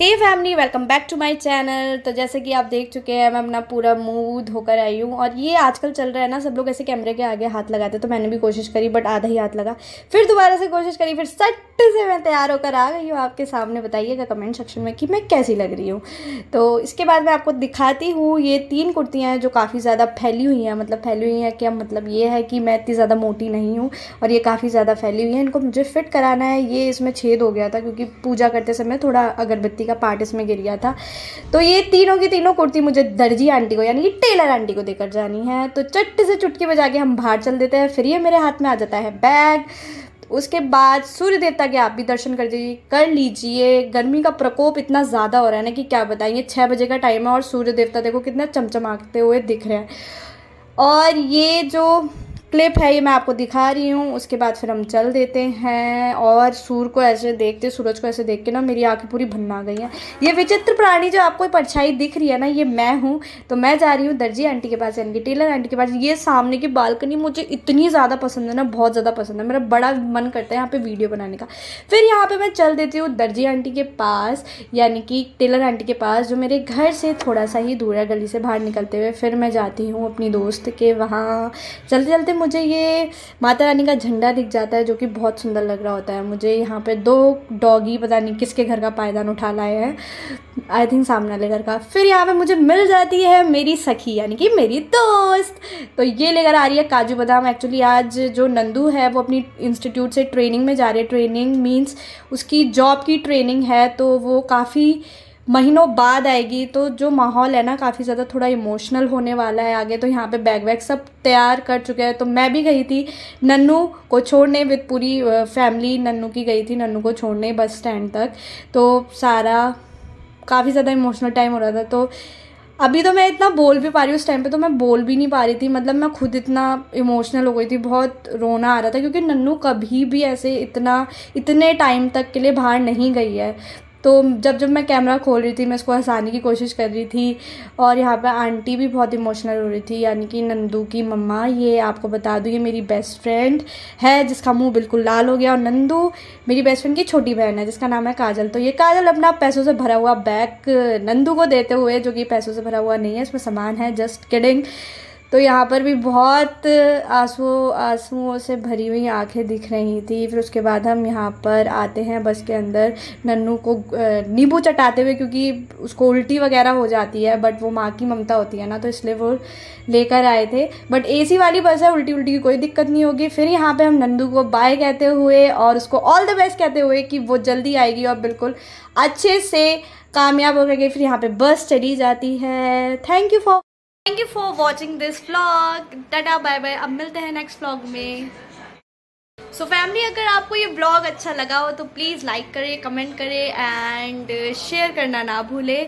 Hey family welcome back to my channel तो जैसे कि आप देख चुके हैं, मैं अपना पूरा मुँह धोकर आई हूँ और ये आजकल चल रहा है ना, सब लोग ऐसे कैमरे के आगे हाथ लगाते तो मैंने भी कोशिश करी बट आधा ही हाथ लगा। फिर दोबारा से कोशिश करी, फिर सट से मैं तैयार होकर आ गई हूँ। आपके सामने बताइएगा कमेंट सेक्शन में कि मैं कैसी लग रही हूँ। तो इसके बाद मैं आपको दिखाती हूँ, ये तीन कुर्तियाँ हैं जो काफ़ी ज़्यादा फैली हुई हैं। मतलब फैली हुई हैं क्या मतलब ये है कि मैं इतनी ज़्यादा मोटी नहीं हूँ और ये काफ़ी ज़्यादा फैली हुई है। इनको मुझे फिट कराना है। ये इसमें छेद हो गया था क्योंकि पूजा करते समय थोड़ा अगरबत्ती का पार्ट इसमें गिर गया था। तो ये तीनों की तीनों कुर्ती मुझे दर्जी आंटी को, यानी कि टेलर आंटी को देकर जानी है। तो चट्ट से चुटकी बजा के हम बाहर चल देते हैं, फिर ये मेरे हाथ में आ जाता है बैग उसके बाद सूर्य देवता के आप भी दर्शन कर दीजिए कर लीजिए। गर्मी का प्रकोप इतना ज़्यादा हो रहा है ना कि क्या बताएँगे छः बजे का टाइम है और सूर्य देवता देखो कितना चमचमाते हुए दिख रहे हैं। और ये जो क्लिप है, ये मैं आपको दिखा रही हूँ। उसके बाद फिर हम चल देते हैं और सूर को ऐसे देखते, सूरज को ऐसे देख के ना मेरी आँखें पूरी भन्ना गई हैं। ये विचित्र प्राणी जो आपको परछाई दिख रही है ना, ये मैं हूँ। तो मैं जा रही हूँ दर्जी आंटी के पास, यानी कि टेलर आंटी के पास। ये सामने की बालकनी मुझे इतनी ज़्यादा पसंद है ना, बहुत ज़्यादा पसंद है। मेरा बड़ा मन करता है यहाँ पर वीडियो बनाने का। फिर यहाँ पर मैं चल देती हूँ दर्जी आंटी के पास, यानी कि टेलर आंटी के पास, जो मेरे घर से थोड़ा सा ही दूर है, गली से बाहर निकलते हुए। फिर मैं जाती हूँ अपनी दोस्त के वहाँ। चलते चलते मुझे ये माता रानी का झंडा दिख जाता है जो कि बहुत सुंदर लग रहा होता है। मुझे यहाँ पे दो डॉगी, पता नहीं किसके घर का पायदान उठा लाए हैं। आई थिंक सामने वाले घर का। फिर यहाँ पे मुझे मिल जाती है मेरी सखी, यानी कि मेरी दोस्त। तो ये लेकर आ रही है काजू बादाम। एक्चुअली आज जो नंदू है, वो अपनी इंस्टीट्यूट से ट्रेनिंग में जा रही है। ट्रेनिंग मीन्स उसकी जॉब की ट्रेनिंग है तो वो काफ़ी महीनों बाद आएगी तो जो माहौल है ना, काफ़ी ज़्यादा थोड़ा इमोशनल होने वाला है। आगे तो यहाँ पे बैग वैग सब तैयार कर चुके हैं। तो मैं भी गई थी नन्नू को छोड़ने विद पूरी फैमिली नन्नू की गई थी, नन्नू को छोड़ने बस स्टैंड तक। तो सारा, काफ़ी ज़्यादा इमोशनल टाइम हो रहा था। तो अभी तो मैं इतना बोल भी पा रही हूँ उस टाइम पे तो मैं बोल भी नहीं पा रही थी। मतलब मैं खुद इतना इमोशनल हो गई थी, बहुत रोना आ रहा था, क्योंकि नन्नू कभी भी ऐसे इतना, इतने टाइम तक के लिए बाहर नहीं गई है। तो जब जब मैं कैमरा खोल रही थी, मैं उसको हंसाने की कोशिश कर रही थी और यहाँ पर आंटी भी बहुत इमोशनल हो रही थी, यानी कि नंदू की मम्मा, ये आपको बता दूँ, ये मेरी बेस्ट फ्रेंड है, जिसका मुँह बिल्कुल लाल हो गया। और नंदू मेरी बेस्ट फ्रेंड की छोटी बहन है, जिसका नाम है काजल। तो ये काजल अपना पैसों से भरा हुआ बैग नंदू को देते हुए, जो कि पैसों से भरा हुआ नहीं है, इसमें सामान है जस्ट किडिंग तो यहाँ पर भी बहुत, आँसू, आंसुओं से भरी हुई आँखें दिख रही थी। फिर उसके बाद हम यहाँ पर आते हैं बस के अंदर। नन्नू को नींबू चटाते हुए क्योंकि उसको उल्टी वगैरह हो जाती है बट वो माँ की ममता होती है ना तो इसलिए वो लेकर आए थे। बट एसी वाली बस है उल्टी उल्टी की कोई दिक्कत नहीं होगी। फिर यहाँ पर हम नंदू को बाय कहते हुए और उसको ऑल द बेस्ट कहते हुए कि वो जल्दी आएगी और बिल्कुल अच्छे से कामयाब हो गए फिर यहाँ पे बस चली जाती है। Thank you for thank you for watching this vlog tata bye bye अब मिलते हैं नेक्स्ट व्लॉग में. सो so फैमिली अगर आपको ये ब्लॉग अच्छा लगा हो तो प्लीज़ लाइक करें कमेंट करें एंड शेयर करना ना भूले.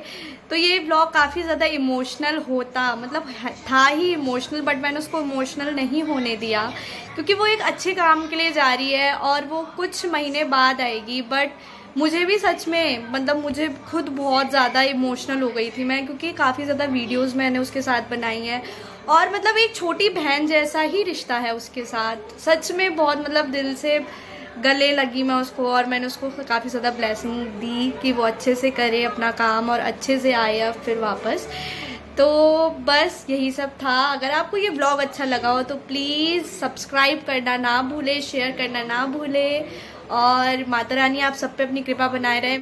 तो ये ब्लॉग काफ़ी ज़्यादा इमोशनल होता. मतलब था ही इमोशनल बट मैंने उसको इमोशनल नहीं होने दिया. क्योंकि वो एक अच्छे काम के लिए जा रही है और वो कुछ महीने बाद आएगी बट मुझे भी सच में मतलब मुझे खुद बहुत ज़्यादा इमोशनल हो गई थी मैं, क्योंकि काफ़ी ज़्यादा वीडियोस मैंने उसके साथ बनाई हैं। और मतलब एक छोटी बहन जैसा ही रिश्ता है उसके साथ। सच में बहुत मतलब दिल से गले लगी मैं उसको और मैंने उसको काफ़ी ज़्यादा ब्लेसिंग दी कि वो अच्छे से करे अपना काम और अच्छे से आए अब फिर वापस। तो बस यही सब था। अगर आपको ये ब्लॉग अच्छा लगा हो तो प्लीज़ सब्सक्राइब करना ना भूले शेयर करना ना भूले। और माता रानी आप सब पे अपनी कृपा बनाए रहे।